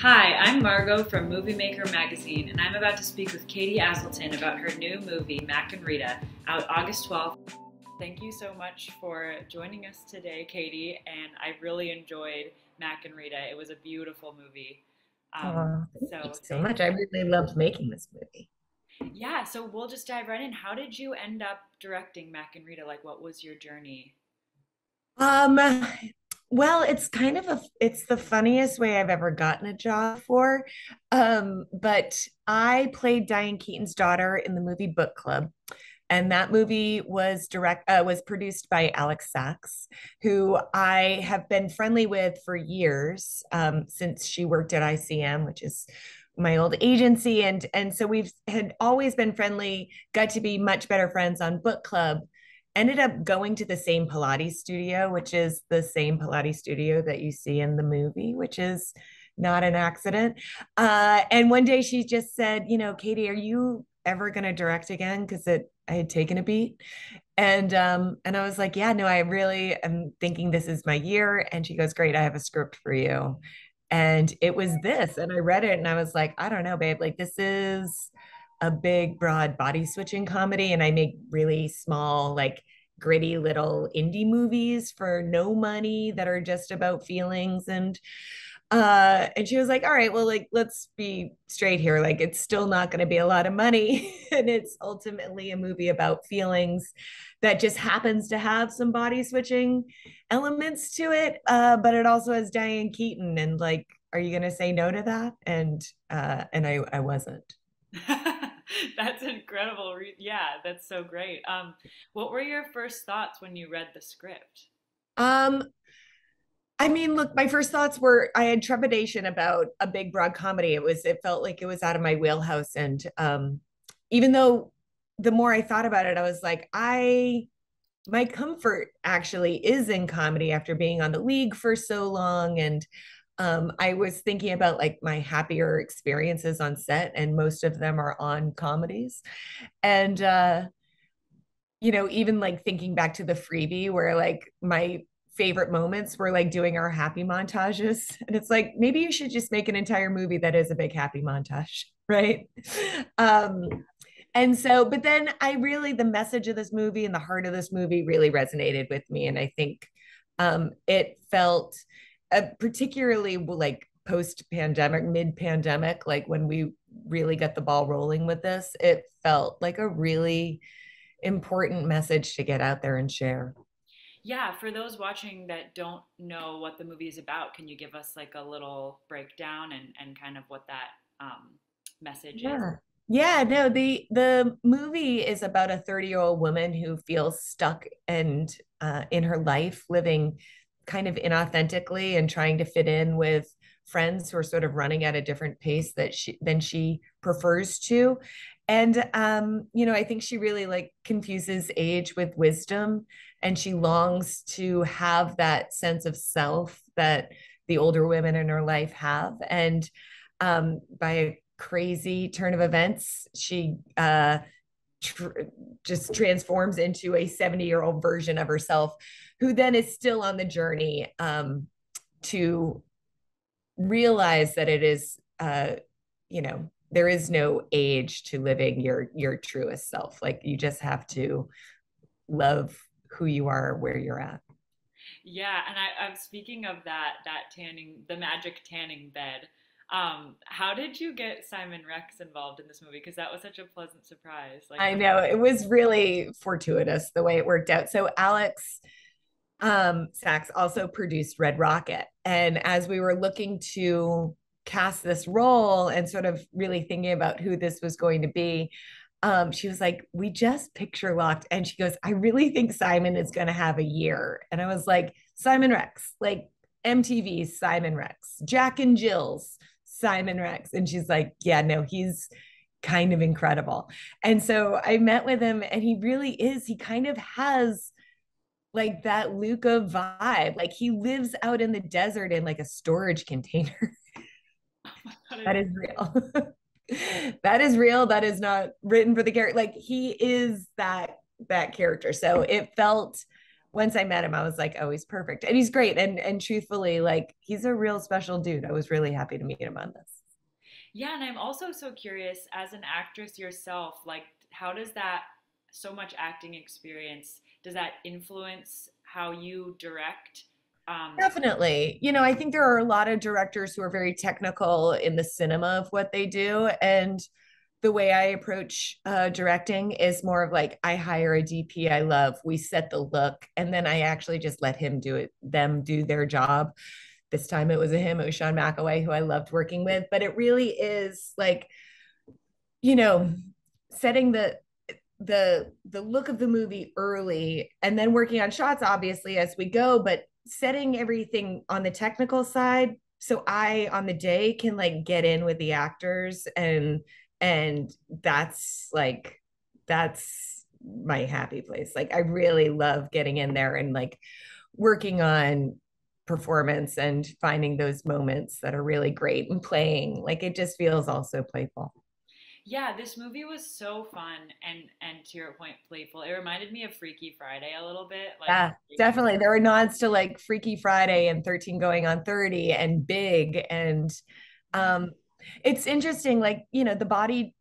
Hi, I'm Margot from MovieMaker Magazine, and I'm about to speak with Katie Aselton about her new movie, Mack and Rita, out August 12th. Thank you so much for joining us today, Katie, and I really enjoyed Mack and Rita. It was a beautiful movie. Um, oh, thank so, you so much. I really loved making this movie. Yeah, so we'll just dive right in. How did you end up directing Mack and Rita? Like, what was your journey? Um, well, it's kind of a it's the funniest way I've ever gotten a job for. Um, but I played Diane Keaton's daughter in the movie Book Club. And that movie was direct uh, was produced by Alex Saks, who I have been friendly with for years um, since she worked at ICM, which is my old agency, and and so we've had always been friendly. Got to be much better friends on book club ended up going to the same Pilates studio, which is the same Pilates studio that you see in the movie, which is not an accident. Uh, and one day she just said, you know, Katie, are you ever going to direct again? Because it I had taken a beat. And um, and I was like, yeah, no, I really am thinking this is my year. And she goes, Great, I have a script for you. And it was this. And I read it and I was like, I don't know, babe, like this is a big, broad body switching comedy. And I make really small, like gritty little indie movies for no money that are just about feelings and uh and she was like all right well like let's be straight here like it's still not going to be a lot of money and it's ultimately a movie about feelings that just happens to have some body switching elements to it uh but it also has Diane Keaton and like are you going to say no to that and uh and I I wasn't that's incredible. Yeah, that's so great. Um, what were your first thoughts when you read the script? Um, I mean, look, my first thoughts were I had trepidation about a big broad comedy. It was it felt like it was out of my wheelhouse, and um, even though the more I thought about it, I was like, I my comfort actually is in comedy after being on the league for so long and um, I was thinking about like my happier experiences on set, and most of them are on comedies. And, uh, you know, even like thinking back to the freebie where like my favorite moments were like doing our happy montages. And it's like, maybe you should just make an entire movie that is a big happy montage, right? Um, and so, but then I really, the message of this movie and the heart of this movie really resonated with me. And I think um, it felt, uh, particularly like post pandemic, mid pandemic, like when we really got the ball rolling with this, it felt like a really important message to get out there and share. Yeah, for those watching that don't know what the movie is about, can you give us like a little breakdown and, and kind of what that um, message yeah. is? Yeah, no, the the movie is about a 30 year old woman who feels stuck and uh, in her life living kind of inauthentically and trying to fit in with friends who are sort of running at a different pace that she than she prefers to. And um you know i think she really like confuses age with wisdom and she longs to have that sense of self that the older women in her life have. And um by a crazy turn of events she uh tr- just transforms into a 70 year old version of herself who then is still on the journey um, to realize that it is, uh, you know, there is no age to living your your truest self. Like you just have to love who you are where you're at. Yeah, and I, I'm speaking of that that tanning, the magic tanning bed. Um, how did you get Simon Rex involved in this movie? Because that was such a pleasant surprise. Like, I know it was really fortuitous the way it worked out. So Alex um, Saks also produced Red Rocket. And as we were looking to cast this role and sort of really thinking about who this was going to be, um, she was like, We just picture locked. And she goes, I really think Simon is going to have a year. And I was like, Simon Rex, like MTV's Simon Rex, Jack and Jill's Simon Rex. And she's like, Yeah, no, he's kind of incredible. And so I met with him, and he really is, he kind of has like that Luca vibe. Like he lives out in the desert in like a storage container. Oh that is real. that is real. That is not written for the character. Like he is that that character. So it felt once I met him, I was like, oh, he's perfect. And he's great. And and truthfully, like he's a real special dude. I was really happy to meet him on this. Yeah, and I'm also so curious as an actress yourself, like how does that so much acting experience does that influence how you direct? Um, Definitely. You know, I think there are a lot of directors who are very technical in the cinema of what they do. And the way I approach uh, directing is more of like I hire a DP I love, we set the look, and then I actually just let him do it, them do their job. This time it was a him, it was Sean McAway, who I loved working with. But it really is like, you know, setting the the the look of the movie early and then working on shots obviously as we go but setting everything on the technical side so i on the day can like get in with the actors and and that's like that's my happy place. Like i really love getting in there and like working on performance and finding those moments that are really great and playing. Like it just feels also playful. Yeah this movie was so fun and and to your point playful. It reminded me of freaky friday a little bit like yeah definitely. There were nods to like freaky friday and 13 going on 30 and big and um it's interesting like you know the body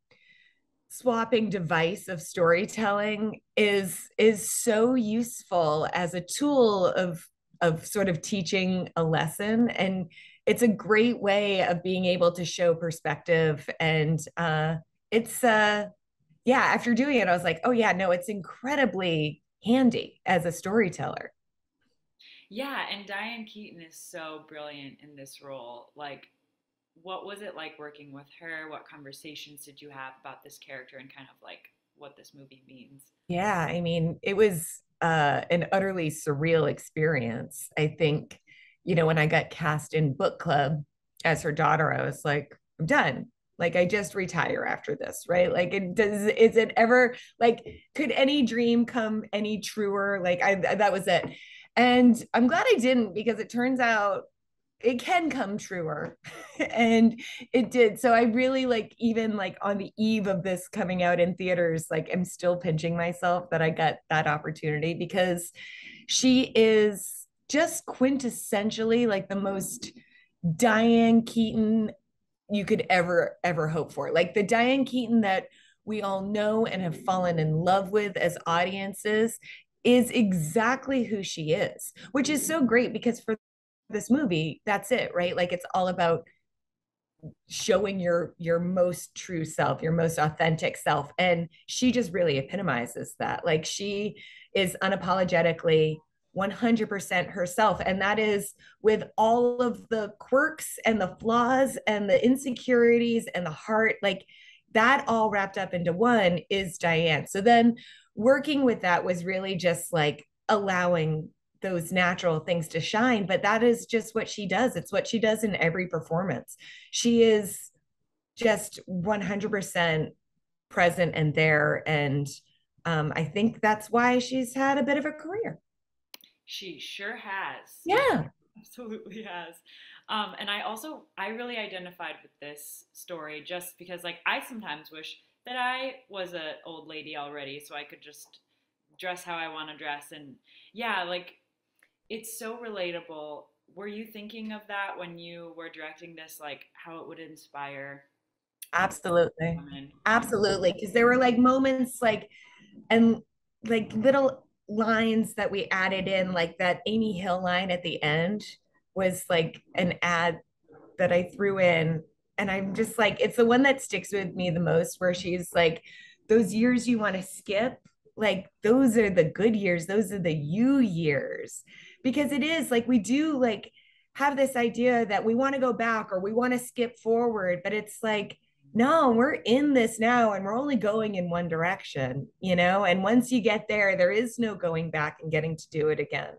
swapping device of storytelling is is so useful as a tool of of sort of teaching a lesson. And it's a great way of being able to show perspective. And uh it's uh yeah after doing it i was like oh yeah no it's incredibly handy as a storyteller. Yeah and diane keaton is so brilliant in this role. Like what was it like working with her? What conversations did you have about this character and kind of like what this movie means? Yeah, I mean, it was uh, an utterly surreal experience. I think, you know, when I got cast in book club as her daughter, I was like, I'm done. Like I just retire after this, right? Like it does is it ever like could any dream come any truer? Like I that was it. And I'm glad I didn't because it turns out it can come truer and it did. So i really like even like on the eve of this coming out in theaters like i'm still pinching myself that i got that opportunity because she is just quintessentially like the most diane keaton you could ever ever hope for. Like the diane keaton that we all know and have fallen in love with as audiences is exactly who she is, which is so great because for this movie that's it right? Like it's all about showing your your most true self your most authentic self. And she just really epitomizes that. Like she is unapologetically 100% herself. And that is with all of the quirks and the flaws and the insecurities and the heart like that all wrapped up into one is Diane. So then working with that was really just like allowing those natural things to shine but that is just what she does. It's what she does in every performance. She is just 100% present and there and um, i think that's why she's had a bit of a career. She sure has. Yeah. Absolutely has. Um, and i also i really identified with this story just because like i sometimes wish that i was an old lady already so i could just dress how i want to dress and yeah like it's so relatable. Were you thinking of that when you were directing this, like how it would inspire? Absolutely. Absolutely. Because there were like moments like, and like little lines that we added in, like that Amy Hill line at the end was like an ad that I threw in. And I'm just like, it's the one that sticks with me the most, where she's like, those years you want to skip, like those are the good years, those are the you years because it is like we do like have this idea that we want to go back or we want to skip forward but it's like no we're in this now and we're only going in one direction you know? And once you get there there is no going back and getting to do it again.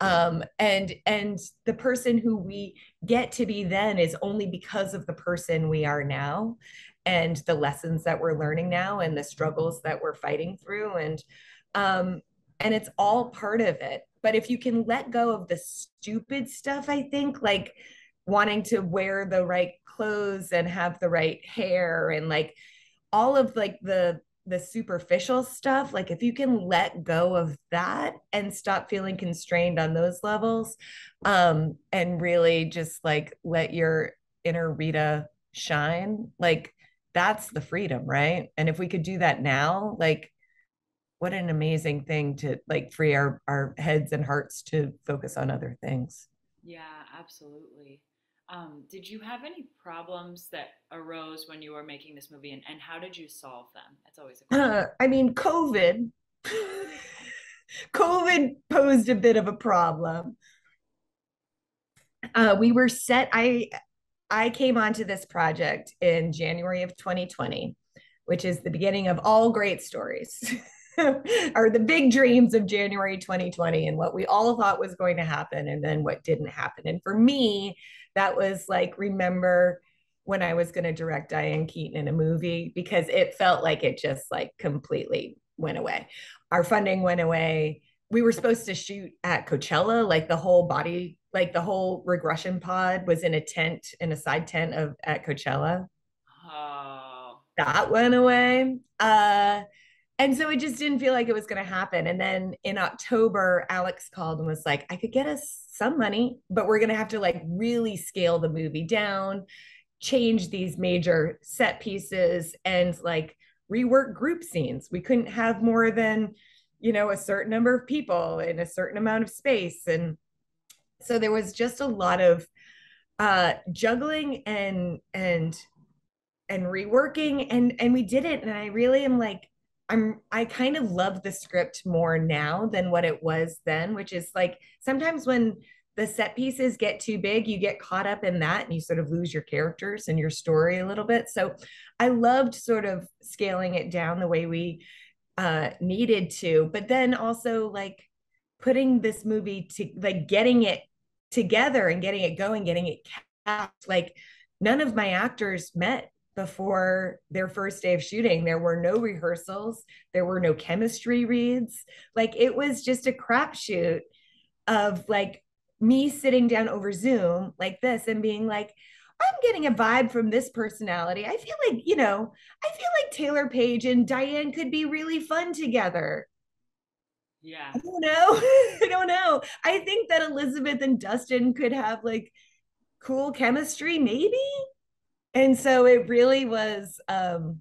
Um, and and the person who we get to be then is only because of the person we are now and the lessons that we're learning now and the struggles that we're fighting through and um, and it's all part of it but if you can let go of the stupid stuff, I think like wanting to wear the right clothes and have the right hair and like all of like the the superficial stuff, like if you can let go of that and stop feeling constrained on those levels, um, and really just like let your inner Rita shine, like that's the freedom, right? And if we could do that now, like what an amazing thing to like free our our heads and hearts to focus on other things. Yeah, absolutely. Um, did you have any problems that arose when you were making this movie, and, and how did you solve them? That's always a question. Uh, I mean, COVID. COVID posed a bit of a problem. Uh, we were set. I I came onto this project in January of 2020, which is the beginning of all great stories. or the big dreams of January 2020 and what we all thought was going to happen and then what didn't happen. And for me, that was like remember when I was going to direct Diane Keaton in a movie because it felt like it just like completely went away. Our funding went away. We were supposed to shoot at Coachella, like the whole body, like the whole regression pod was in a tent in a side tent of at Coachella. Oh. That went away. Uh and so it just didn't feel like it was going to happen. And then in October, Alex called and was like, I could get us some money, but we're going to have to like really scale the movie down, change these major set pieces, and like rework group scenes. We couldn't have more than, you know, a certain number of people in a certain amount of space. And so there was just a lot of uh juggling and and and reworking and and we did it and i really am like I'm I kind of love the script more now than what it was then, which is like sometimes when the set pieces get too big, you get caught up in that and you sort of lose your characters and your story a little bit. So I loved sort of scaling it down the way we uh needed to, but then also like putting this movie to like getting it together and getting it going, getting it cast. Like none of my actors met before their first day of shooting. There were no rehearsals, there were no chemistry reads. Like it was just a crapshoot of like me sitting down over Zoom like this and being like, I'm getting a vibe from this personality. I feel like, you know, I feel like Taylour Paige and Diane could be really fun together. Yeah. I don't know. I don't know. I think that Elizabeth and Dustin could have like cool chemistry, maybe and so it really was um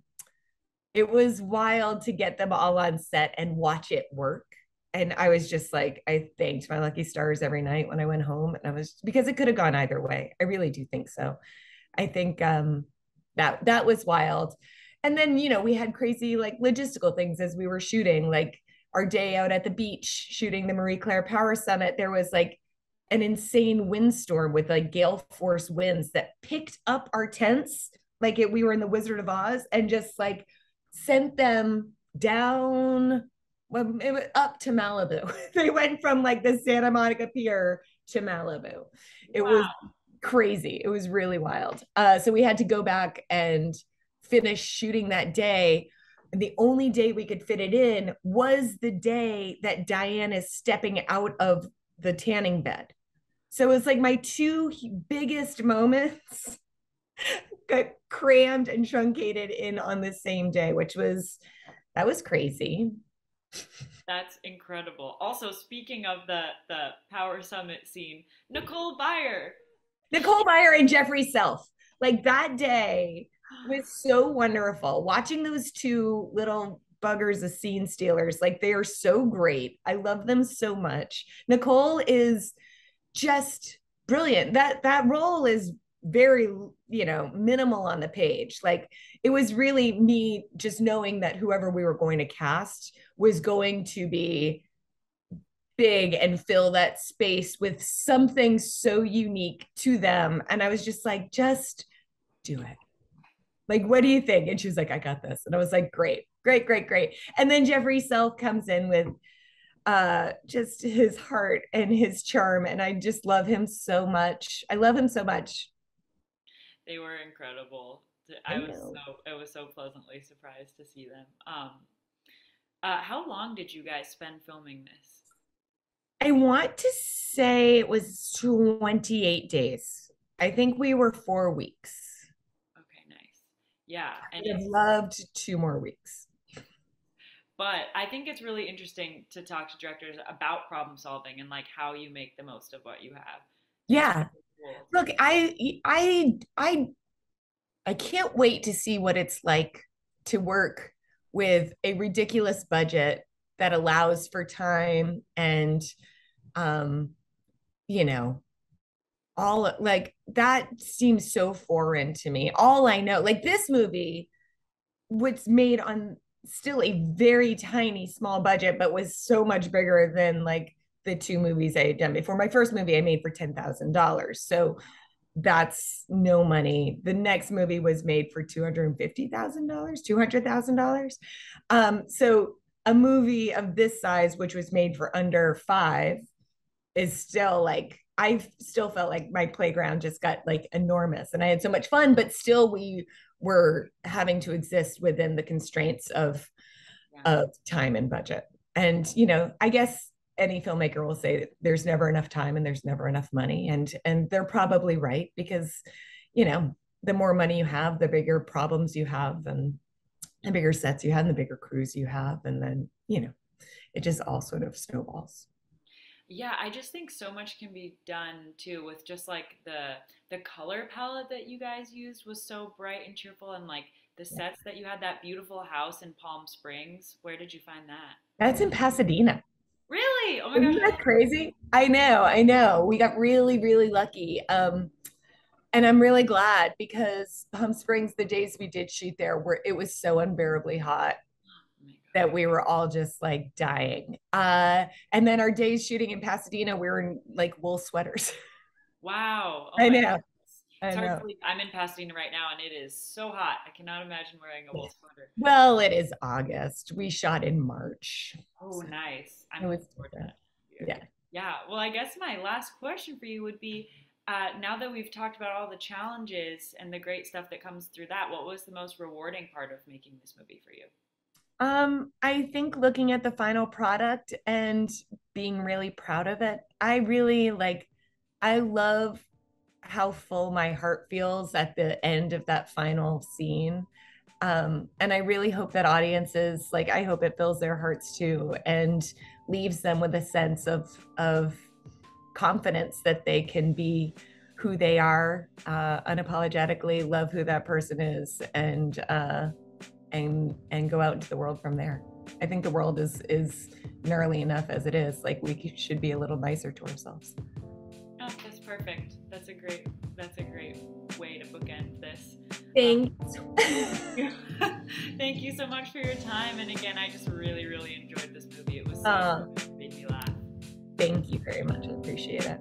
it was wild to get them all on set and watch it work. And i was just like i thanked my lucky stars every night when i went home and i was because it could have gone either way. I really do think so. I think um that that was wild. And then you know we had crazy like logistical things as we were shooting like our day out at the beach shooting the marie claire power summit. There was like an insane windstorm with like gale force winds that picked up our tents like it, we were in the Wizard of Oz and just like sent them down well, up to Malibu. they went from like the Santa Monica Pier to Malibu. It wow. was crazy. It was really wild. Uh, so we had to go back and finish shooting that day. And the only day we could fit it in was the day that Diane is stepping out of the tanning bed. So it was like my two biggest moments got crammed and truncated in on the same day, which was that was crazy. That's incredible. Also, speaking of the the Power Summit scene, Nicole Byer. Nicole Byer and Jeffrey Self. Like that day was so wonderful. Watching those two little buggers of scene stealers, like they are so great. I love them so much. Nicole is just brilliant. That that role is very you know minimal on the page. Like it was really me just knowing that whoever we were going to cast was going to be big and fill that space with something so unique to them. And i was just like just do it. Like what do you think? And she was like i got this. And i was like great great great great. And then jeffrey self comes in with uh just his heart and his charm and i just love him so much. I love him so much. They were incredible. I, I was so i was so pleasantly surprised to see them. Um uh how long did you guys spend filming this? I want to say it was 28 days. I think we were four weeks. Okay nice. Yeah and i loved two more weeks but I think it's really interesting to talk to directors about problem solving and like how you make the most of what you have. Yeah. Look, I I I I can't wait to see what it's like to work with a ridiculous budget that allows for time and um you know all like that seems so foreign to me all i know like this movie was made on still a very tiny small budget but was so much bigger than like the two movies i had done before my first movie i made for $10000 so that's no money. The next movie was made for two hundred and fifty thousand dollars, two hundred thousand dollars. Um, so a movie of this size, which was made for under five, is still like I still felt like my playground just got like enormous, and I had so much fun. But still, we were having to exist within the constraints of yeah. of time and budget. And you know, I guess any filmmaker will say that there's never enough time and there's never enough money and and they're probably right because you know the more money you have the bigger problems you have and the bigger sets you have and the bigger crews you have and then you know it just all sort of snowballs yeah i just think so much can be done too with just like the the color palette that you guys used was so bright and cheerful and like the sets that you had that beautiful house in palm springs where did you find that that's in pasadena Really? Oh my gosh. Isn't that crazy? I know, I know. We got really, really lucky. Um, and I'm really glad because Palm Springs, the days we did shoot there were it was so unbearably hot that we were all just like dying. Uh, and then our days shooting in Pasadena, we were in like wool sweaters. Wow. Oh I know. It's hard to I'm in Pasadena right now and it is so hot. I cannot imagine wearing a wool sweater. Well, it is August. We shot in March. Oh, nice. I'm looking forward to that. Yeah. Yeah. Well, I guess my last question for you would be uh, now that we've talked about all the challenges and the great stuff that comes through that, what was the most rewarding part of making this movie for you? Um, I think looking at the final product and being really proud of it. I really like, I love how full my heart feels at the end of that final scene. Um, and I really hope that audiences, like, I hope it fills their hearts too and leaves them with a sense of of confidence that they can be who they are uh, unapologetically, love who that person is, and uh, and and go out into the world from there. I think the world is is gnarly enough as it is. Like we should be a little nicer to ourselves. Oh, that's perfect. That's a great. That's a great way to bookend this. Thanks. Thank you so much for your time. And again, I just really, really enjoyed this movie. It was so uh, made me laugh. Thank you very much. I appreciate it.